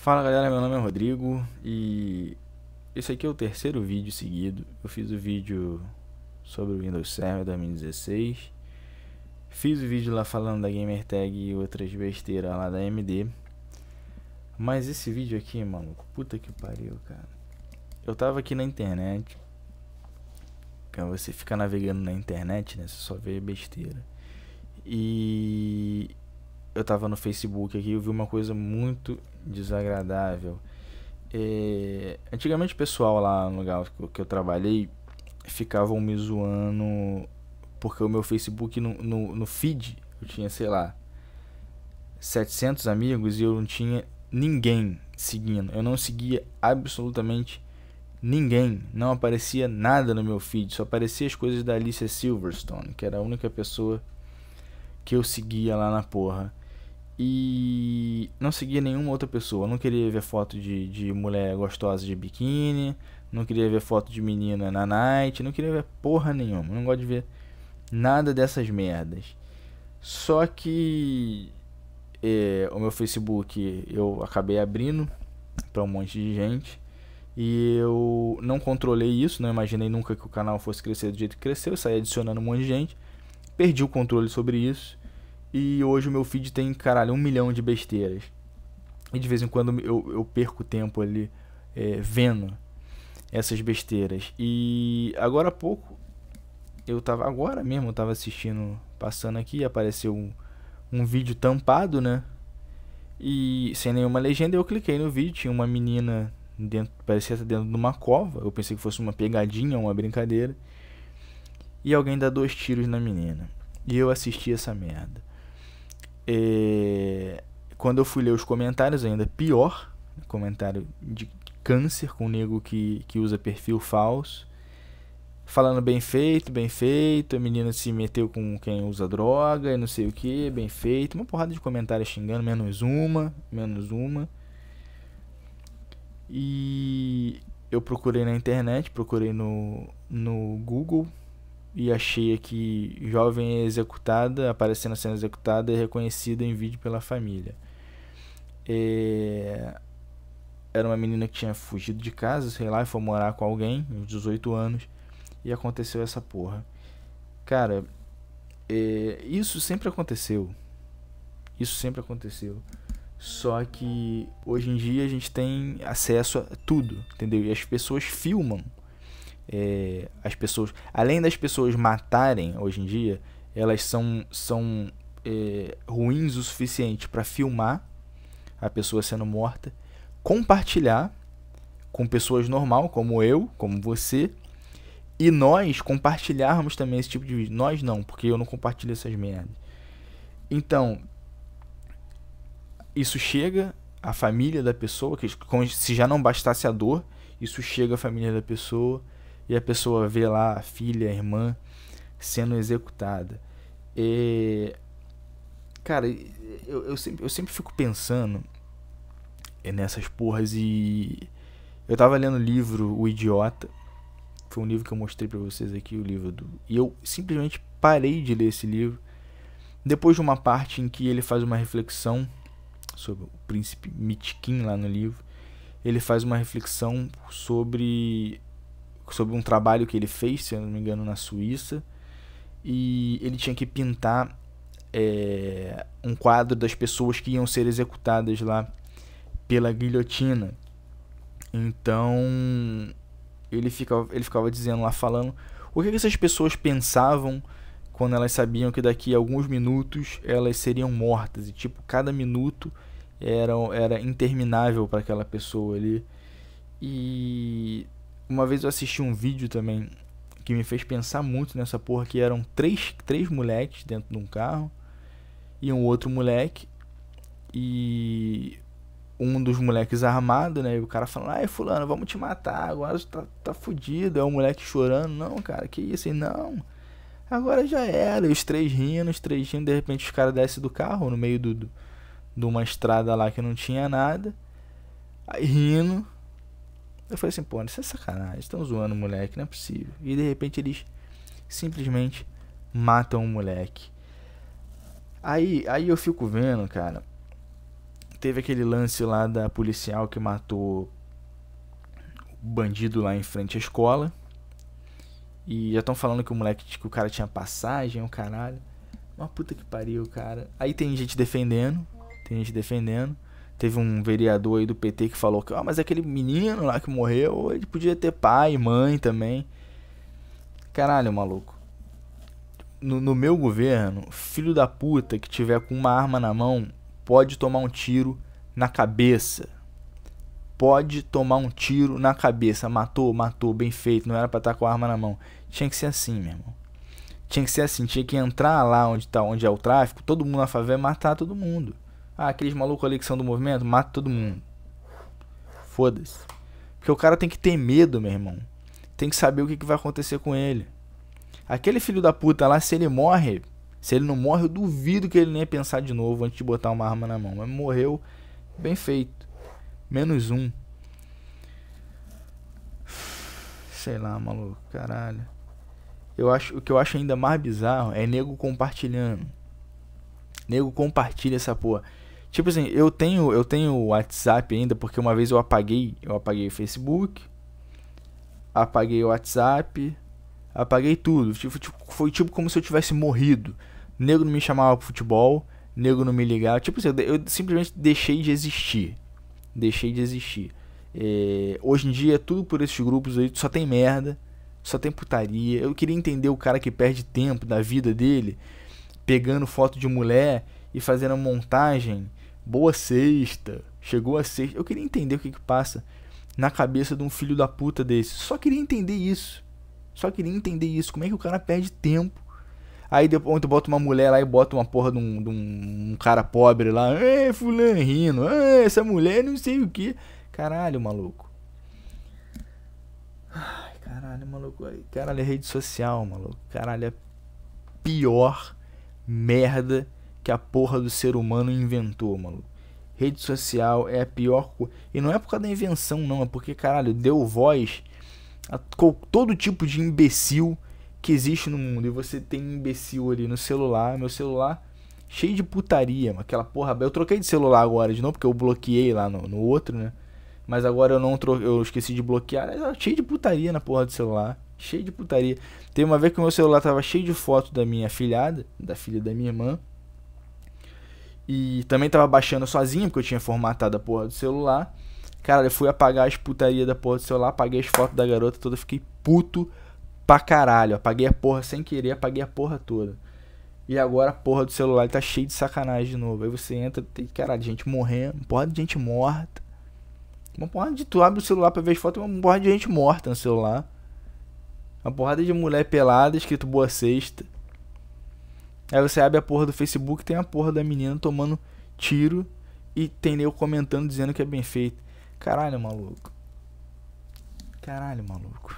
Fala galera, meu nome é Rodrigo e esse aqui é o terceiro vídeo seguido. Eu fiz o vídeo sobre o Windows Server 2016. Fiz o vídeo lá falando da Gamertag e outras besteiras lá da AMD. Mas esse vídeo aqui, maluco, puta que pariu, cara. Eu tava aqui na internet. Quando você fica navegando na internet, né? Você só vê besteira. E eu tava no Facebook aqui, eu vi uma coisa muito desagradável. É, antigamente o pessoal lá no lugar que eu trabalhei ficavam me zoando porque o meu Facebook no, no, no feed eu tinha, sei lá, 700 amigos e eu não tinha ninguém seguindo. Eu não seguia absolutamente ninguém. Não aparecia nada no meu feed. Só aparecia as coisas da Alicia Silverstone, que era a única pessoa que eu seguia lá na porra e não seguia nenhuma outra pessoa. Não queria ver foto de, de mulher gostosa de biquíni, não queria ver foto de menina na night, não queria ver porra nenhuma. Não gosto de ver nada dessas merdas. Só que é, o meu Facebook eu acabei abrindo para um monte de gente e eu não controlei isso, não imaginei nunca que o canal fosse crescer do jeito que cresceu, eu saí adicionando um monte de gente, perdi o controle sobre isso e hoje o meu feed tem, caralho, um milhão de besteiras. E de vez em quando eu, eu perco tempo ali é, vendo essas besteiras. E agora há pouco, eu tava, agora mesmo, eu tava assistindo, passando aqui, apareceu um, um vídeo tampado, né? E sem nenhuma legenda, eu cliquei no vídeo, tinha uma menina dentro, parecia estar dentro de uma cova. Eu pensei que fosse uma pegadinha, uma brincadeira. E alguém dá dois tiros na menina. E eu assisti essa merda. É, quando eu fui ler os comentários, ainda pior. Comentário de câncer com o nego que, que usa perfil falso. Falando bem feito, bem feito. A menina se meteu com quem usa droga e não sei o que, bem feito. Uma porrada de comentários xingando, menos uma, menos uma. E eu procurei na internet, procurei no, no Google e achei aqui jovem executada, aparecendo sendo executada e reconhecida em vídeo pela família. É... Era uma menina que tinha fugido de casa, sei lá, e foi morar com alguém, uns 18 anos, e aconteceu essa porra. Cara, é... isso sempre aconteceu. Isso sempre aconteceu. Só que hoje em dia a gente tem acesso a tudo, entendeu? E as pessoas filmam é, as pessoas, além das pessoas matarem hoje em dia, elas são, são é, ruins o suficiente para filmar a pessoa sendo morta, compartilhar com pessoas normal como eu, como você, e nós compartilharmos também esse tipo de vídeo. Nós não, porque eu não compartilho essas merdas. Então, isso chega à família da pessoa, que se já não bastasse a dor, isso chega à família da pessoa e a pessoa vê lá a filha, a irmã sendo executada. E, cara, eu, eu, sempre, eu sempre fico pensando nessas porras e eu tava lendo o livro O Idiota. Foi um livro que eu mostrei para vocês aqui, o livro do. E eu simplesmente parei de ler esse livro depois de uma parte em que ele faz uma reflexão sobre o príncipe Mitkin lá no livro. Ele faz uma reflexão sobre sobre um trabalho que ele fez, se eu não me engano, na Suíça. E ele tinha que pintar é, um quadro das pessoas que iam ser executadas lá pela guilhotina. Então ele ficava, ele ficava dizendo lá, falando o que, essas pessoas pensavam quando elas sabiam que daqui a alguns minutos elas seriam mortas. E tipo, cada minuto era, era interminável para aquela pessoa ali. E uma vez eu assisti um vídeo também que me fez pensar muito nessa porra que eram três, três moleques dentro de um carro e um outro moleque e um dos moleques armado, né? E o cara falando, ai fulano, vamos te matar, agora você tá, tá fudido. É o moleque chorando, não, cara, que isso? E não, agora já era. E os três rindo, os três rindo, de repente os caras descem do carro no meio do, do, de uma estrada lá que não tinha nada. Aí rindo, eu falei assim, pô, isso é sacanagem, estão zoando o moleque, não é possível. E de repente eles simplesmente matam o moleque. Aí, aí eu fico vendo, cara, teve aquele lance lá da policial que matou o bandido lá em frente à escola. E já estão falando que o moleque, que o cara tinha passagem, o caralho. Uma puta que pariu, cara. Aí tem gente defendendo, tem gente defendendo. Teve um vereador aí do PT que falou que, ah, mas aquele menino lá que morreu, ele podia ter pai, mãe também. Caralho, maluco. No, no meu governo, filho da puta que tiver com uma arma na mão pode tomar um tiro na cabeça. Pode tomar um tiro na cabeça. Matou, matou, bem feito. Não era pra estar com a arma na mão. Tinha que ser assim, meu irmão. Tinha que ser assim. Tinha que entrar lá onde, tá, onde é o tráfico, todo mundo na favela matar todo mundo. Ah, aqueles malucos ali que são do movimento, mata todo mundo. Foda-se. Porque o cara tem que ter medo, meu irmão. Tem que saber o que, que vai acontecer com ele. Aquele filho da puta lá, se ele morre, se ele não morre, eu duvido que ele nem ia pensar de novo antes de botar uma arma na mão. Mas morreu bem feito. Menos um. Sei lá, maluco, caralho. Eu acho, o que eu acho ainda mais bizarro é nego compartilhando. Nego compartilha essa porra. Tipo assim, eu tenho, eu tenho WhatsApp ainda porque uma vez eu apaguei, eu apaguei o Facebook, apaguei o WhatsApp, apaguei tudo. Tipo, tipo, foi tipo como se eu tivesse morrido. Nego não me chamava pro futebol, nego não me ligava. Tipo assim, eu simplesmente deixei de existir. Deixei de existir. É, hoje em dia, tudo por esses grupos aí só tem merda, só tem putaria. Eu queria entender o cara que perde tempo da vida dele pegando foto de mulher e fazendo montagem. Boa sexta, chegou a sexta. Eu queria entender o que, que passa na cabeça de um filho da puta desse. Só queria entender isso. Só queria entender isso. Como é que o cara perde tempo? Aí depois tu bota uma mulher lá e bota uma porra de um, de um, um cara pobre lá. Ei, fulano rindo. Ei, essa mulher não sei o que. Caralho, maluco. Ai, caralho, maluco. Caralho, é rede social, maluco. Caralho, é pior merda que a porra do ser humano inventou, maluco. Rede social é a pior coisa. E não é por causa da invenção, não. É porque, caralho, deu voz a todo tipo de imbecil que existe no mundo. E você tem imbecil ali no celular. Meu celular cheio de putaria, aquela porra. Eu troquei de celular agora de novo, porque eu bloqueei lá no, no outro, né? Mas agora eu não troquei, eu esqueci de bloquear. Cheio de putaria na porra do celular. Cheio de putaria. Tem uma vez que o meu celular tava cheio de fotos da minha filhada, da filha da minha irmã. E também tava baixando sozinho, porque eu tinha formatado a porra do celular. Cara, eu fui apagar as putaria da porra do celular, apaguei as fotos da garota toda, fiquei puto pra caralho. Apaguei a porra sem querer, apaguei a porra toda. E agora a porra do celular tá cheio de sacanagem de novo. Aí você entra, tem caralho, gente morrendo, porra de gente morta. Uma porra de tu abre o celular pra ver as fotos, uma porra de gente morta no celular. Uma porrada de mulher pelada, escrito boa sexta. Aí você abre a porra do Facebook, tem a porra da menina tomando tiro e tem eu comentando dizendo que é bem feito. Caralho, maluco. Caralho, maluco.